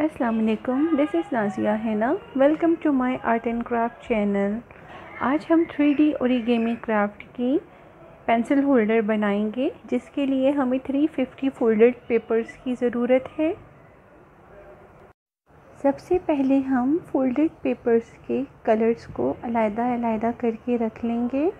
अस्सलाम वालेकुम this is Nazia है ना? Welcome to my art and craft channel आज हम थ्री डी ओरिगेमी क्राफ्ट की पेंसिल होल्डर बनाएँगे, जिसके लिए हमें 350 फोल्डेड पेपर्स की ज़रूरत है। सबसे पहले हम फोल्डेड पेपर्स के कलर्स को अलहदा अलहदा करके रख लेंगे।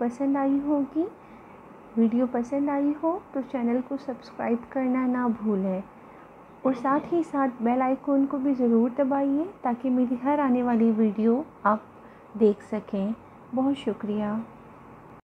पसंद आई होगी वीडियो पसंद आई हो तो चैनल को सब्सक्राइब करना ना भूलें। और साथ ही साथ बेल आइकॉन को भी ज़रूर दबाइए ताकि मेरी हर आने वाली वीडियो आप देख सकें। बहुत शुक्रिया।